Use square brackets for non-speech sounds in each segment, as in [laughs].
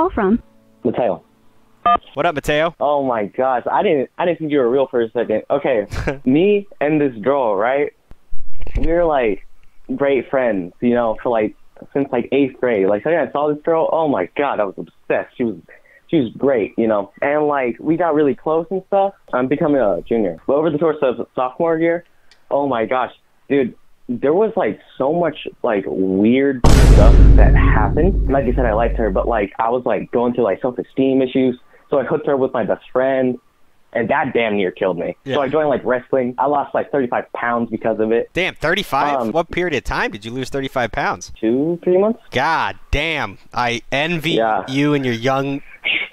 call from? Mateo. What up, Mateo? Oh my gosh, I didn't I didn't think you were real for a second. Okay, [laughs] me and this girl, right? We're like great friends, you know, for like since like eighth grade. Like, so yeah, I saw this girl. Oh my god, I was obsessed. She was she was great, you know, and like we got really close and stuff. I'm becoming a junior, but over the course of sophomore year, oh my gosh, dude, there was like so much like weird stuff that happened. Like I said, I liked her, but like I was like going through like self esteem issues. So I hooked her with my best friend, and that damn near killed me. Yeah. So I joined like wrestling. I lost like 35 pounds because of it. Damn, 35? Um, what period of time did you lose 35 pounds? Two, three months. God damn. I envy Yeah. you and your young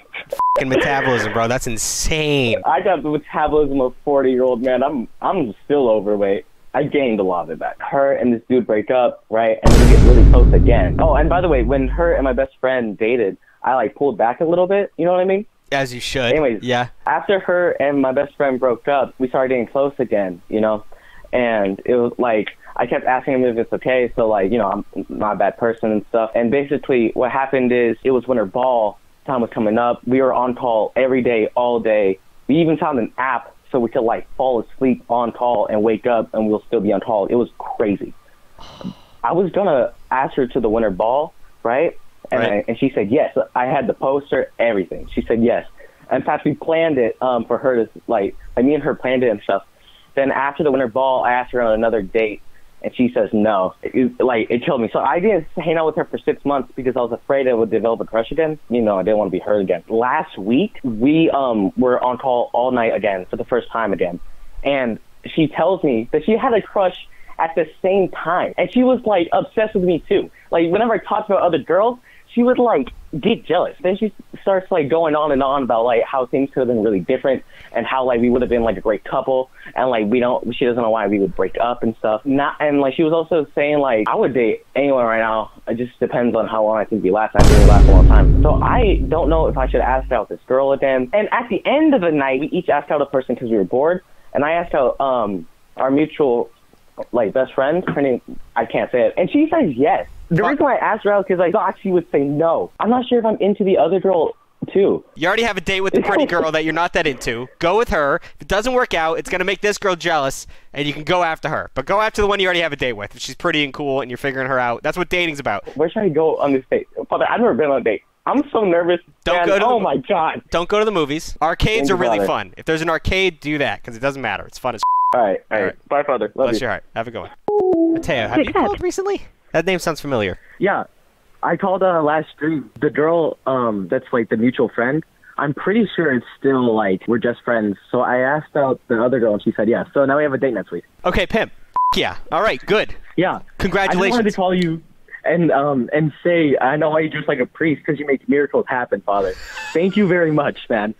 [laughs] metabolism, bro. That's insane. I got the metabolism of 40 year old man. I'm I'm still overweight. I gained a lot of it back. Her and this dude break up, right? And we get really close again. Oh, and by the way, when her and my best friend dated, I like pulled back a little bit. You know what I mean? As you should. Anyways. Yeah. after her and my best friend broke up, we started getting close again, you know? And it was like, I kept asking him if it's okay. So, like, you know, I'm not a bad person and stuff. And basically, what happened is it was winter ball. Time was coming up. We were on call every day, all day. We even found an app so we could, like, fall asleep on call and wake up and we'll still be on call. It was crazy. I was going to ask her to the winter ball, right? And, Right. I, and she said yes. I had the poster, everything. She said yes. In fact, we planned it um, for her to like, like me and her planned it and stuff. Then after the winter ball, I asked her on another date, and she says no. It, like it killed me. So I didn't hang out with her for six months because I was afraid I would develop a crush again. You know, I didn't want to be hurt again. Last week, we um were on call all night again for the first time again, and she tells me that she had a crush at the same time, and she was like obsessed with me too. Like whenever I talked about other girls, she would like get jealous. Then she starts like going on and on about like how things could have been really different and how like we would have been like a great couple and like we don't she doesn't know why we would break up and stuff. Not and like she was also saying like I would date anyone right now. It just depends on how long I think we last. I think we last a long time. So I don't know if I should ask out this girl again. And at the end of the night, we each asked out a person because we were bored. And I asked out um our mutual like best friend. Her name I can't say it, and she says yes. The reason why I asked her out because I thought she would say no. I'm not sure if I'm into the other girl too. You already have a date with the pretty [laughs] girl that you're not that into. Go with her. If it doesn't work out, it's going to make this girl jealous, and you can go after her. But go after the one you already have a date with. If she's pretty and cool and you're figuring her out. That's what dating's about. Where should I go on this date? Father, I've never been on a date. I'm so nervous. Don't man. go to the- Oh my god. Don't go to the movies. Arcades Think are really it. fun. If there's an arcade, do that, because it doesn't matter. It's fun as All right, all All right. right. Bye, Father. Love Bless you. your heart. Have a good one. Mateo, have Pick you called recently? That name sounds familiar. Yeah, I called uh, last stream. The girl um that's like the mutual friend. I'm pretty sure it's still like we're just friends. So I asked out the other girl and she said yes. So now we have a date next week. Okay, pimp. Yeah. All right. Good. Yeah. Congratulations. I wanted to call you and um and say I know why you're just like a priest because you make miracles happen, Father. Thank you very much, man.